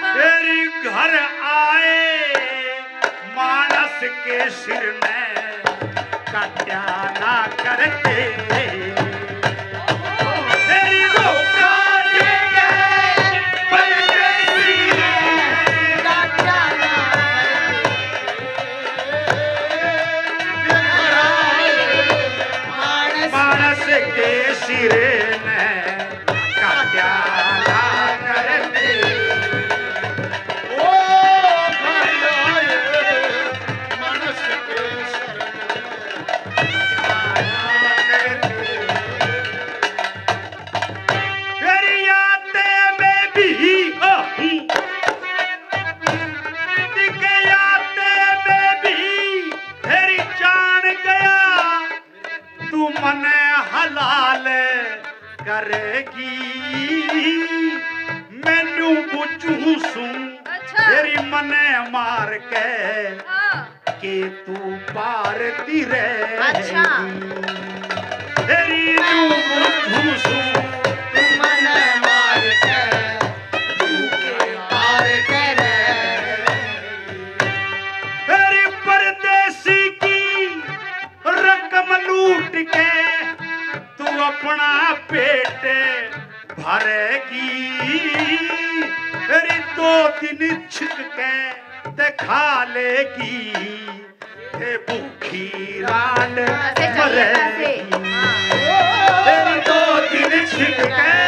तेरी घर आए मानस के सिर में कट्या ना करते हलाल करेगी। मैनू बुझू सू अच्छा। तेरी मने मार के के तू पार तिरे अच्छा। अपना पेट भरेगी। तेरी दो दिन छिक के ते खा लेगी। ते भूखी रान चाहिए मरेगी। हाँ। तेरी दो दिन छिक के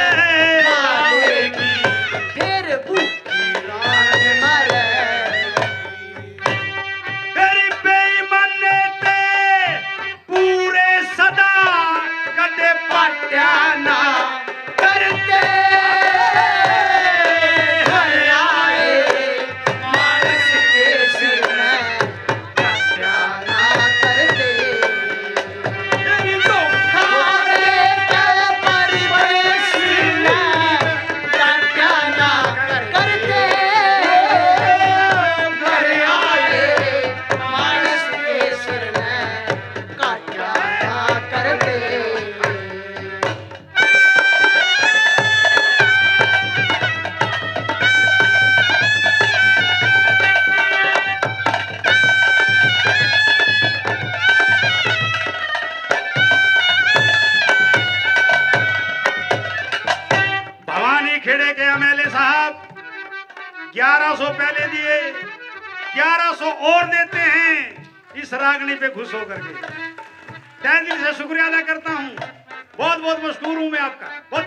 1100 पहले दिए 1100 और देते हैं, इस रागनी पे खुश होकर के। तय दिल से शुक्रिया अदा करता हूँ। बहुत बहुत मशहूर हूँ मैं आपका। बहुत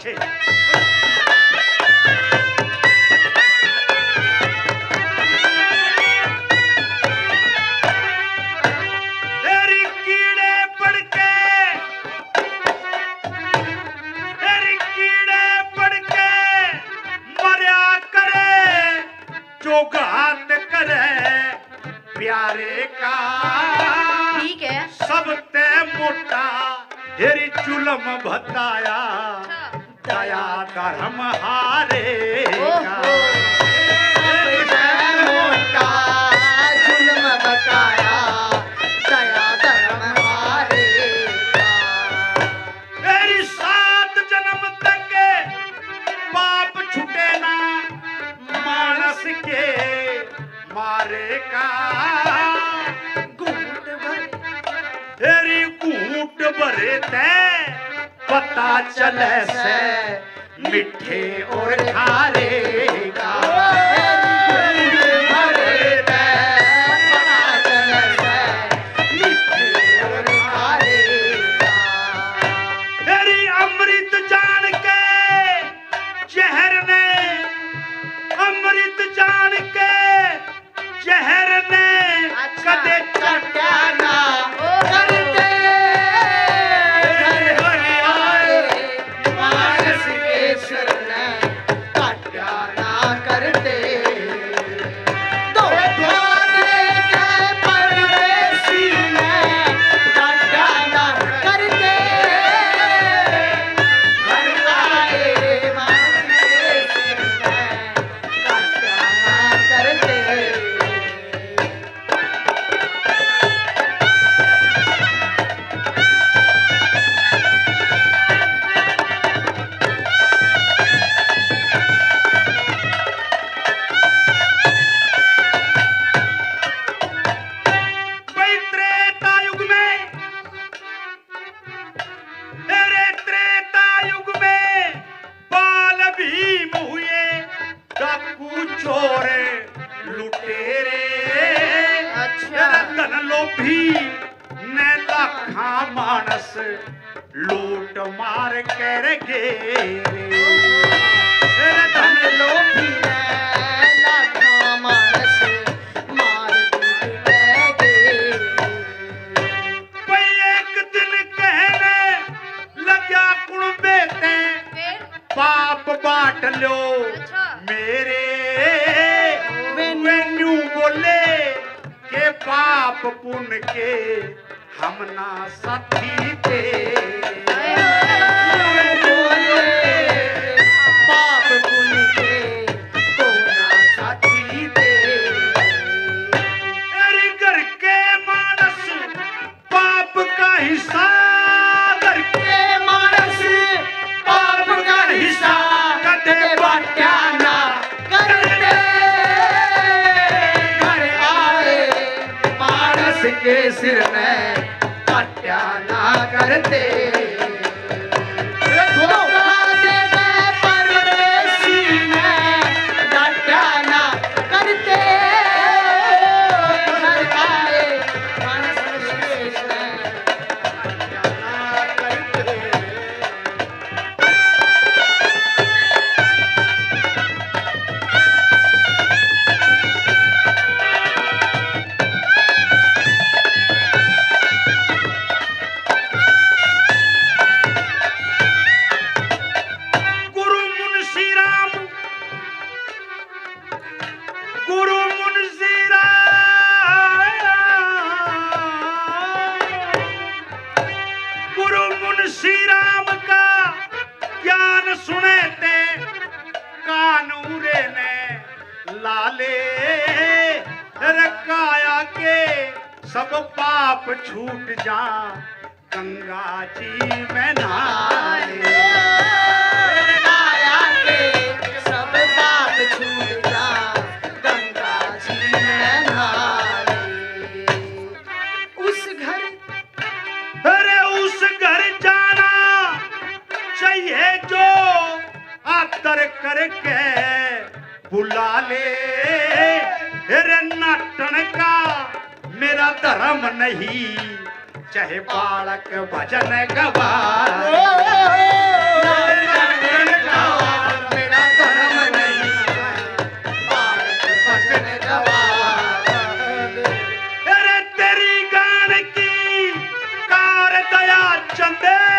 प्यारे का। ठीक है। सब ते मोटा हेरी चुलम बताया अच्छा। दया धर्म हारे का। तेरी सात जन्म तक पाप छुटे ना मानस के। मारे का तेरी घूट भरे ते पता चले से मिठे और खारे। जहर में अच्छा। कदे चटा चोर लुटेरे अच्छा। धन लोभी ने लाखा मानस लूट मार कर घेरे धन लोभी ने लाखा मानस मार एक दिन कहने लग्या कुणबे पाप बांट लो अच्छा। मेरे पाप पुण्य के हम ना साथी थे। सिर में कट्या ना करते। सब पाप छूट जा गंगा जी में नहाए सब पाप छूट जा गंगा जी में नहाए उस घर अरे उस घर जाना चाहिए जो आतर करके बुला ले। नाटन का मेरा धर्म नहीं, चाहे बालक भजन गवा धर्म नहीं, बालक भजन गवा तेरी गान की कार दया चंदे।